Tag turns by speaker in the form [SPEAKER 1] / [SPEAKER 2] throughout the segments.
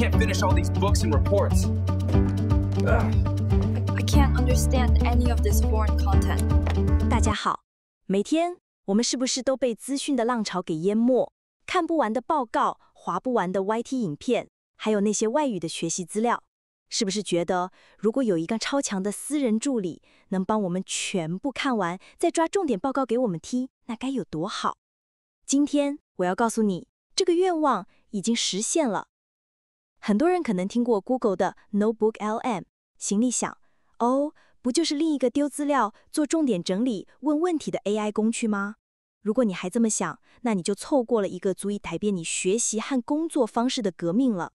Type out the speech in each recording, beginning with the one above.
[SPEAKER 1] can't finish all these books and reports. Ugh.
[SPEAKER 2] I can't understand any of this foreign content.
[SPEAKER 3] 大家好，每天我们是不是都被资讯的浪潮给淹没？看不完的报告，划不完的 YT 影片，还有那些外语的学习资料，是不是觉得如果有一个超强的私人助理能帮我们全部看完，再抓重点报告给我们听，那该有多好？今天我要告诉你，这个愿望已经实现了。很多人可能听过 Google 的 Notebook LM，心里想：哦，不就是另一个丢资料、做重点整理、问问题的 AI 工具吗？如果你还这么想，那你就错过了一个足以改变你学习和工作方式的革命了。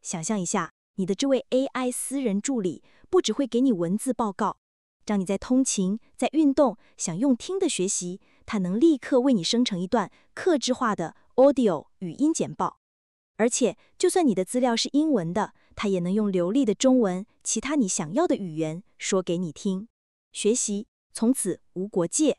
[SPEAKER 3] 想象一下，你的这位 AI 私人助理，不只会给你文字报告，让你在通勤、在运动、想用听的学习，它能立刻为你生成一段克制化的 Audio 语音简报。而且，就算你的资料是英文的，它也能用流利的中文、其他你想要的语言说给你听。学习从此无国界。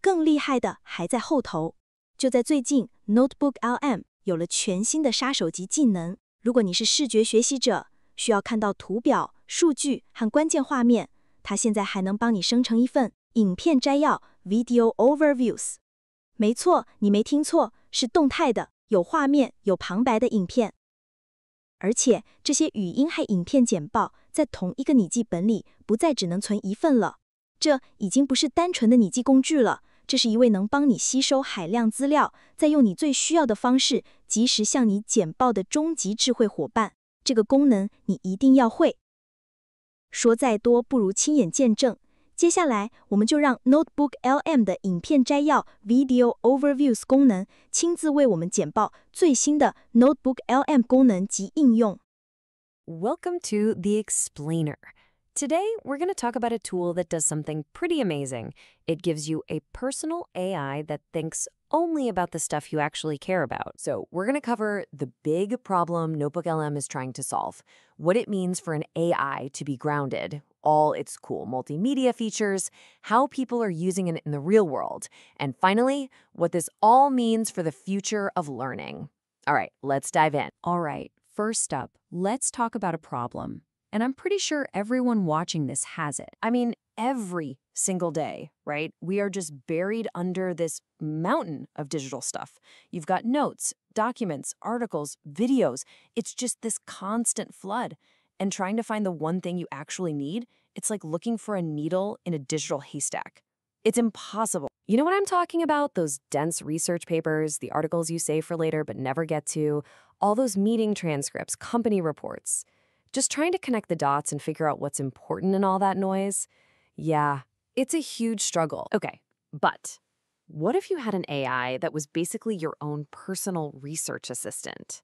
[SPEAKER 3] 更厉害的还在后头。就在最近，Notebook LM 有了全新的杀手级技能。如果你是视觉学习者，需要看到图表、数据和关键画面，它现在还能帮你生成一份影片摘要 （Video Overviews）。没错，你没听错，是动态的。有画面、有旁白的影片，而且这些语音和影片简报在同一个拟记本里不再只能存一份了。这已经不是单纯的拟记工具了，这是一位能帮你吸收海量资料，再用你最需要的方式及时向你简报的终极智慧伙伴。这个功能你一定要会。说再多不如亲眼见证。接下来，我们就让 Notebook LM 的影片摘要 Video Overviews 功能亲自为我们简报最新的 Notebook LM 功能及应用。
[SPEAKER 4] Welcome to The Explainer. Today, we're going to talk about a tool that does something pretty amazing. It gives you a personal AI that thinks only about the stuff you actually care about. So, we're going to cover the big problem Notebook LM is trying to solve, what it means for an AI to be grounded, all its cool multimedia features, how people are using it in the real world, and finally, what this all means for the future of learning. All right, let's dive in.
[SPEAKER 5] All right, first up, let's talk about a problem. And I'm pretty sure everyone watching this has it.
[SPEAKER 4] I mean, every single day, right? We are just buried under this mountain of digital stuff. You've got notes, documents, articles, videos. It's just this constant flood and trying to find the one thing you actually need, it's like looking for a needle in a digital haystack. It's impossible. You know what I'm talking about? Those dense research papers, the articles you save for later but never get to, all those meeting transcripts, company reports. Just trying to connect the dots and figure out what's important in all that noise. Yeah, it's a huge struggle. Okay, but what if you had an AI that was basically your own personal research assistant?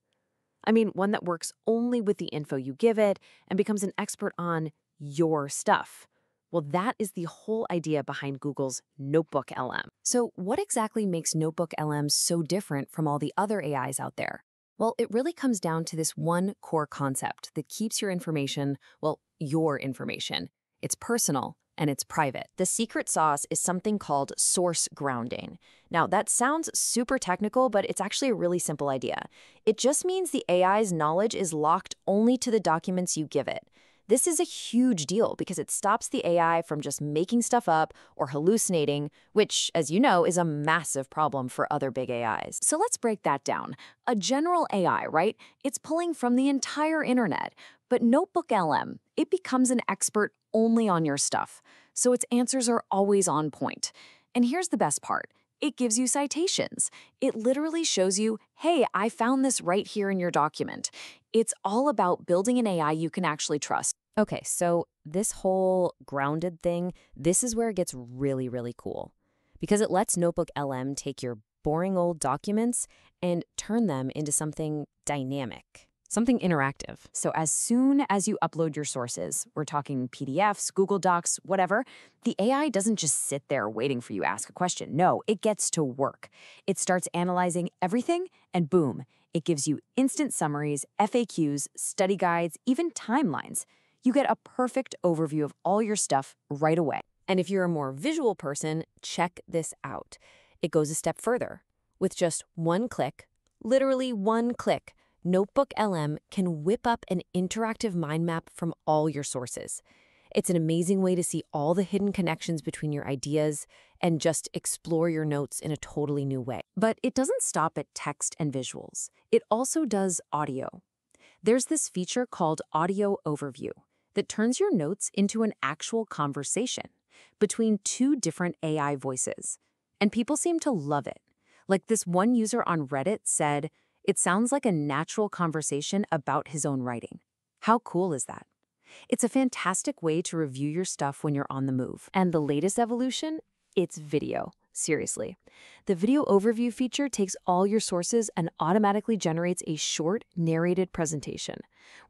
[SPEAKER 4] I mean, one that works only with the info you give it and becomes an expert on your stuff. Well, that is the whole idea behind Google's Notebook LM. So, what exactly makes Notebook LM so different from all the other AIs out there? Well, it really comes down to this one core concept that keeps your information, well, your information. It's personal, and it's private. The secret sauce is something called source grounding. Now, that sounds super technical, but it's actually a really simple idea. It just means the AI's knowledge is locked only to the documents you give it. This is a huge deal because it stops the AI from just making stuff up or hallucinating, which, as you know, is a massive problem for other big AIs. So let's break that down. A general AI, right? It's pulling from the entire internet. But Notebook LM, it becomes an expert only on your stuff, so its answers are always on point. And here's the best part. It gives you citations. It literally shows you, hey, I found this right here in your document. It's all about building an AI you can actually trust. Okay, so this whole grounded thing, this is where it gets really, really cool. Because it lets Notebook LM take your boring old documents and turn them into something dynamic something interactive. So as soon as you upload your sources, we're talking PDFs, Google Docs, whatever, the AI doesn't just sit there waiting for you to ask a question. No, it gets to work. It starts analyzing everything, and boom, it gives you instant summaries, FAQs, study guides, even timelines. You get a perfect overview of all your stuff right away. And if you're a more visual person, check this out. It goes a step further. With just one click, literally one click, Notebook LM can whip up an interactive mind map from all your sources. It's an amazing way to see all the hidden connections between your ideas and just explore your notes in a totally new way. But it doesn't stop at text and visuals. It also does audio. There's this feature called Audio Overview that turns your notes into an actual conversation between two different AI voices. And people seem to love it. Like this one user on Reddit said, it sounds like a natural conversation about his own writing. How cool is that? It's a fantastic way to review your stuff when you're on the move. And the latest evolution? It's video. Seriously. The video overview feature takes all your sources and automatically generates a short, narrated presentation.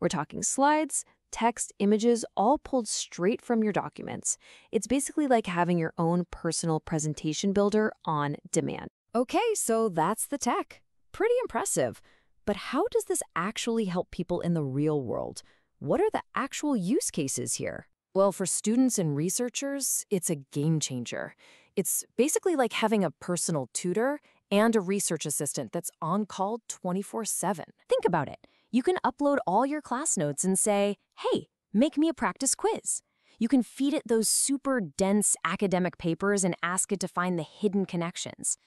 [SPEAKER 4] We're talking slides, text, images, all pulled straight from your documents. It's basically like having your own personal presentation builder on demand. Okay, so that's the tech. Pretty impressive. But how does this actually help people in the real world? What are the actual use cases here? Well, for students and researchers, it's a game changer. It's basically like having a personal tutor and a research assistant that's on call 24 7. Think about it. You can upload all your class notes and say, hey, make me a practice quiz. You can feed it those super dense academic papers and ask it to find the hidden connections.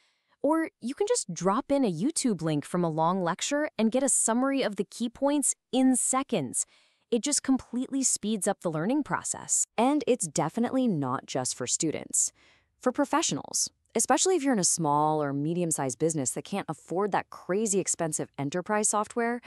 [SPEAKER 4] Or you can just drop in a YouTube link from a long lecture and get a summary of the key points in seconds. It just completely speeds up the learning process. And it's definitely not just for students. For professionals, especially if you're in a small or medium-sized business that can't afford that crazy expensive enterprise software,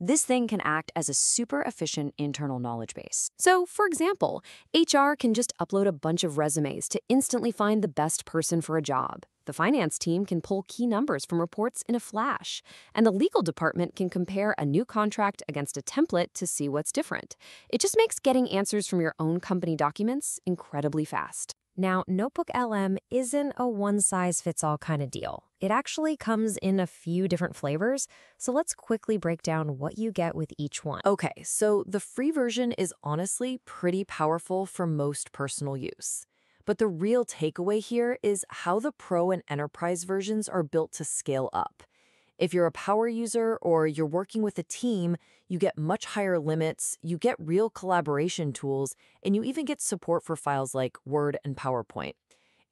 [SPEAKER 4] this thing can act as a super efficient internal knowledge base. So, for example, HR can just upload a bunch of resumes to instantly find the best person for a job. The finance team can pull key numbers from reports in a flash, and the legal department can compare a new contract against a template to see what's different. It just makes getting answers from your own company documents incredibly fast. Now, Notebook LM isn't a one size fits all kind of deal. It actually comes in a few different flavors, so let's quickly break down what you get with each one. Okay, so the free version is honestly pretty powerful for most personal use. But the real takeaway here is how the Pro and Enterprise versions are built to scale up. If you're a power user or you're working with a team, you get much higher limits, you get real collaboration tools, and you even get support for files like Word and PowerPoint.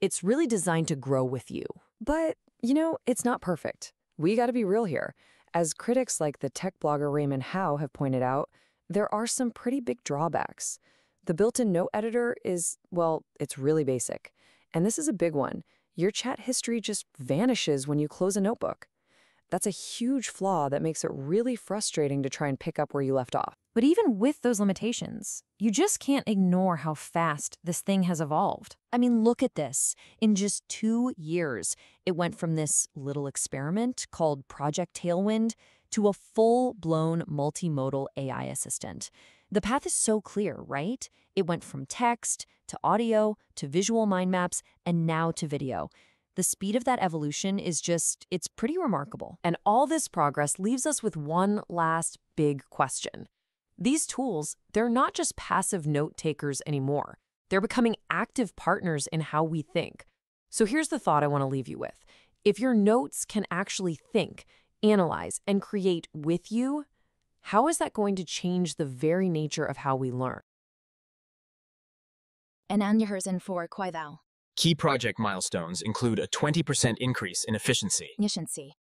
[SPEAKER 4] It's really designed to grow with you. But, you know, it's not perfect. We gotta be real here. As critics like the tech blogger Raymond Howe have pointed out, there are some pretty big drawbacks. The built-in note editor is, well, it's really basic. And this is a big one. Your chat history just vanishes when you close a notebook. That's a huge flaw that makes it really frustrating to try and pick up where you left off. But even with those limitations, you just can't ignore how fast this thing has evolved. I mean, look at this. In just two years, it went from this little experiment called Project Tailwind to a full-blown multimodal AI assistant. The path is so clear, right? It went from text to audio to visual mind maps and now to video. The speed of that evolution is just, it's pretty remarkable. And all this progress leaves us with one last big question. These tools, they're not just passive note takers anymore. They're becoming active partners in how we think. So here's the thought I want to leave you with. If your notes can actually think, analyze, and create with you, how is that going to change the very nature of how we learn?
[SPEAKER 2] Angehersen for quai thou.
[SPEAKER 1] Key project milestones include a 20% increase in efficiency,
[SPEAKER 2] Efficiency.